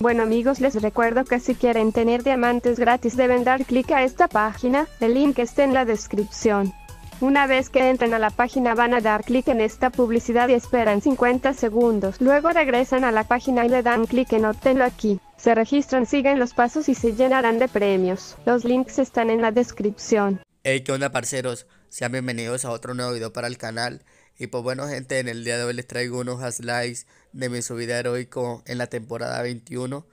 Bueno amigos les recuerdo que si quieren tener diamantes gratis deben dar clic a esta página, el link está en la descripción. Una vez que entren a la página van a dar clic en esta publicidad y esperan 50 segundos. Luego regresan a la página y le dan clic en obténlo aquí. Se registran, siguen los pasos y se llenarán de premios. Los links están en la descripción. Hey, ¿qué onda parceros? Sean bienvenidos a otro nuevo video para el canal. Y pues bueno gente, en el día de hoy les traigo unos slides de mi subida heroico en la temporada 21.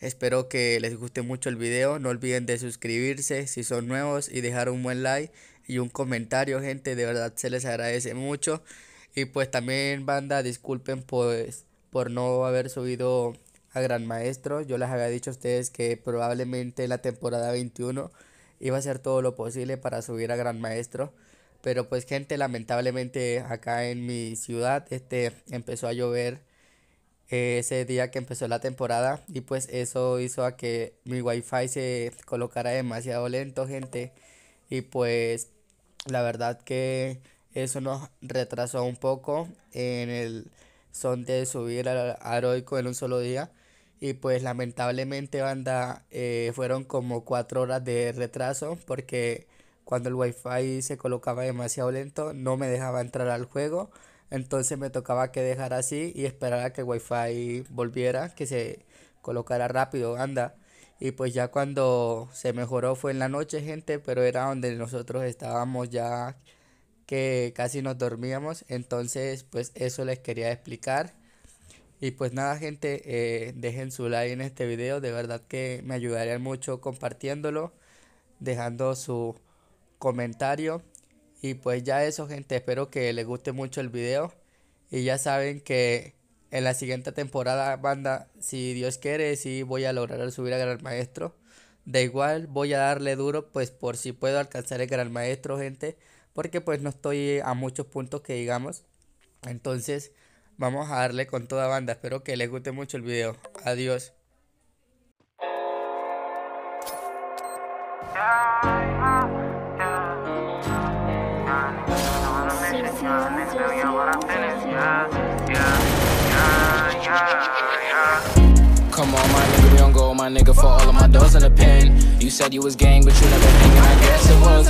Espero que les guste mucho el video. No olviden de suscribirse si son nuevos y dejar un buen like y un comentario, gente. De verdad se les agradece mucho. Y pues también, banda, disculpen pues por no haber subido a Gran Maestro. Yo les había dicho a ustedes que probablemente en la temporada 21 iba a hacer todo lo posible para subir a Gran Maestro. Pero pues gente, lamentablemente acá en mi ciudad este empezó a llover eh, ese día que empezó la temporada y pues eso hizo a que mi wifi se colocara demasiado lento, gente. Y pues la verdad que eso nos retrasó un poco en el son de subir al heroico en un solo día. Y pues lamentablemente banda eh, fueron como cuatro horas de retraso porque cuando el wifi se colocaba demasiado lento no me dejaba entrar al juego. Entonces me tocaba que dejar así y esperar que el wifi volviera, que se colocara rápido, anda. Y pues ya cuando se mejoró fue en la noche, gente, pero era donde nosotros estábamos ya que casi nos dormíamos. Entonces, pues eso les quería explicar. Y pues nada, gente, eh, dejen su like en este video. De verdad que me ayudaría mucho compartiéndolo, dejando su comentario. Y pues ya eso, gente. Espero que les guste mucho el video. Y ya saben que en la siguiente temporada, banda, si Dios quiere, sí voy a lograr subir a Gran Maestro. Da igual, voy a darle duro, pues por si puedo alcanzar el Gran Maestro, gente. Porque pues no estoy a muchos puntos que digamos. Entonces, vamos a darle con toda banda. Espero que les guste mucho el video. Adiós. Come on, my nigga, we don't go, my nigga, for all of my doors in the pen. You said you was gang, but you never hanging, I guess it was.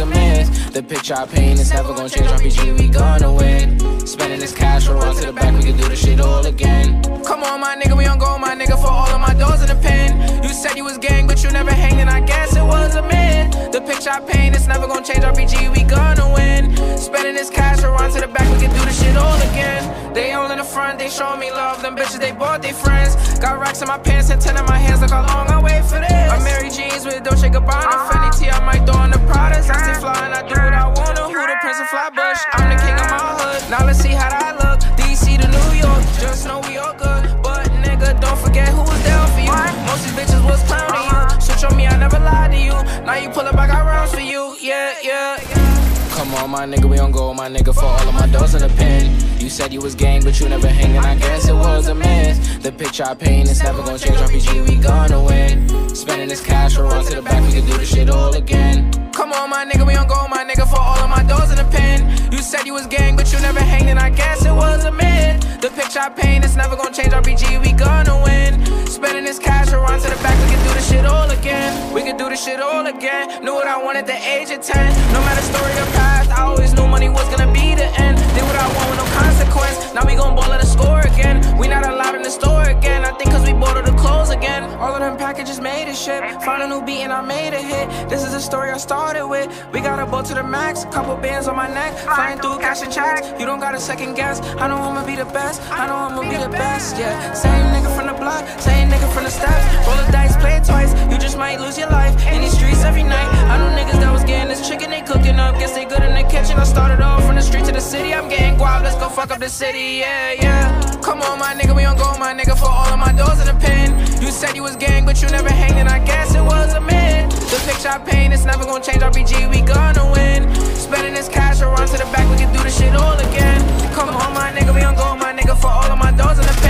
The picture I paint is never gonna change, RPG, we gonna win. Spending this cash, roll on to the back, we can do this shit all again. Come on, my nigga, we don't go, my nigga, for all of my doors in the pen. You said you was gang, but you never hanging, I guess it was a man. The picture I paint is never gonna change, RPG, we gonna win. Spending this cash, roll on to the back, we can do this shit all again. They all in the front, they show me love, them bitches, they bought their friends. Got racks in my pants and ten in my hands, look how long I wait Now you pull up, I got rounds for you. Yeah, yeah. Come on, my nigga, we don't go, my nigga, for all of my doors in the pen. You said you was gang, but you never hanging, I guess it was. The picture I paint is never gonna change, RPG, we gonna win. Spending this cash, roll on to the back, we can do this shit all again. Come on, my nigga, we don't go, my nigga, for all of my doors in the pen. You said you was gang, but you never hanging, I guess it was a myth. The picture I paint is never gonna change, RPG, we gonna win. Spending this cash, roll on to the back, we can do this shit all again. We can do this shit all again. Knew what I wanted at the age of 10. No matter story or past, I always knew money was gonna be the story I started with. We got a boat to the max. Couple bands on my neck. Flying through cash and checks. You don't got a second guess. I know I'ma be the best. I know I'ma be the best. Yeah. Same nigga from the block. Same nigga from the steps. Roll the dice, play it twice. You just might lose your life. In these streets every night. I know niggas that was getting this chicken they cooking up. Guess they good in the kitchen. I started off from the street to the city. I'm getting guap. Let's go fuck up the city. Yeah, yeah. Come on, my nigga. We don't go, my nigga, for all of my doors in the pen. You said you was gang, but you never hanging. I guess it was a myth. The picture I paint is never gonna change. RPG, we gonna win. Spending this cash, run to the back. We can do this shit all again. Come on, my nigga. We don't go, my nigga, for all of my doors in the pen.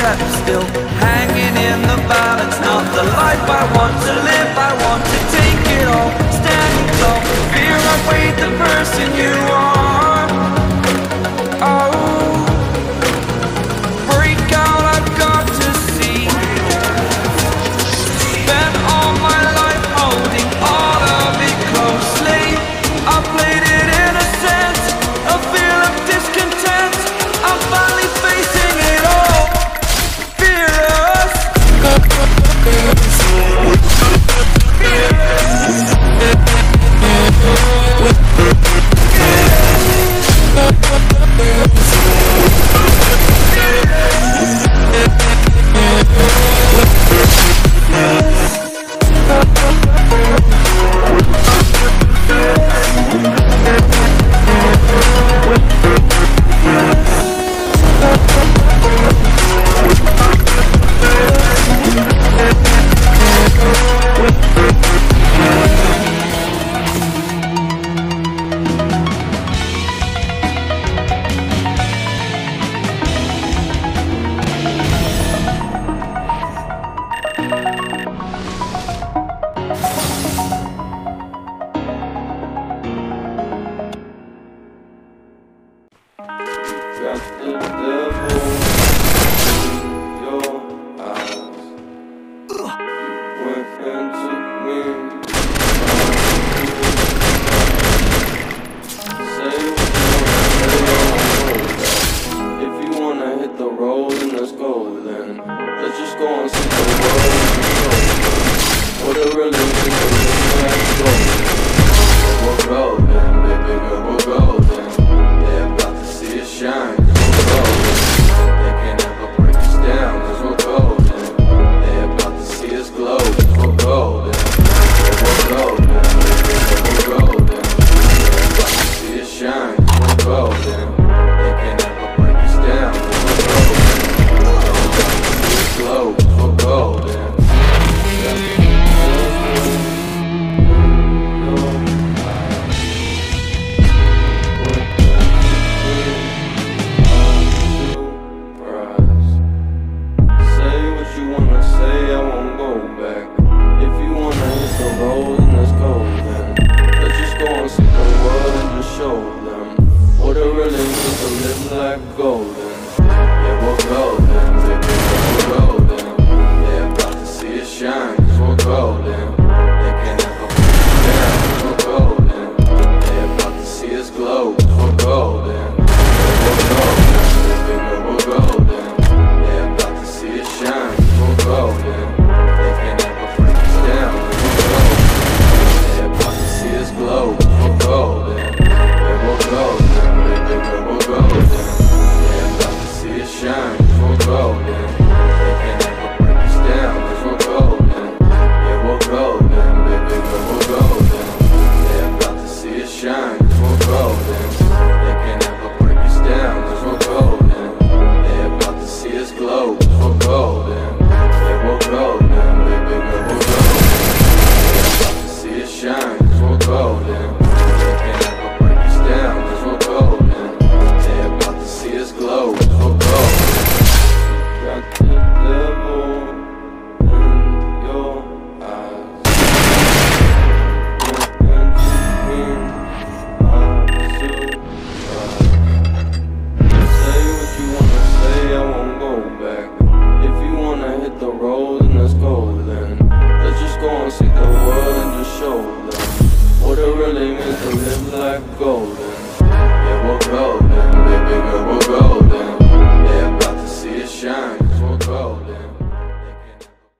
I step still Hanging in the balance, not the life I want to live. I want to take it all, standing tall. Fear weighed the person you and let's go then. Let's just go on see